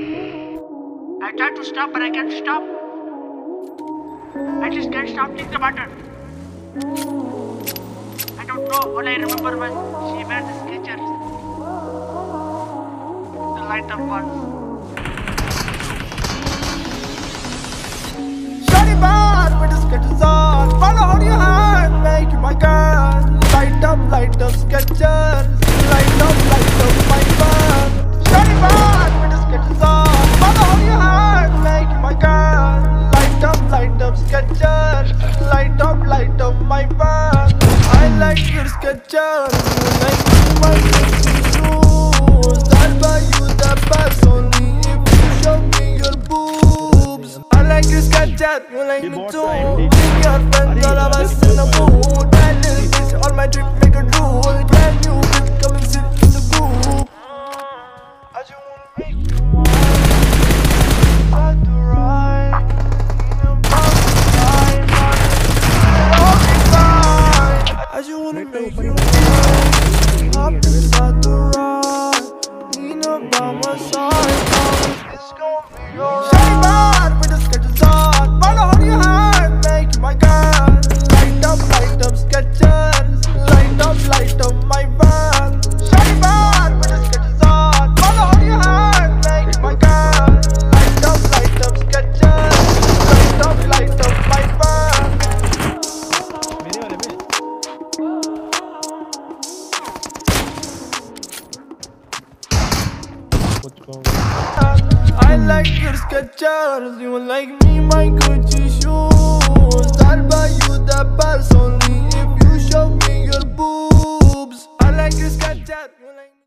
I tried to stop, but I can't stop. I just can't stop thinking about button. I don't know. All I remember was she wears the Skechers. The light up ones. Shiny bar with the Skechers. Good like you scratch out, you like me too. Bring your friends, all of us in the mood. gonna make you mine. Hop going on. I, like your Skechers, you like me, my Gucci shoes.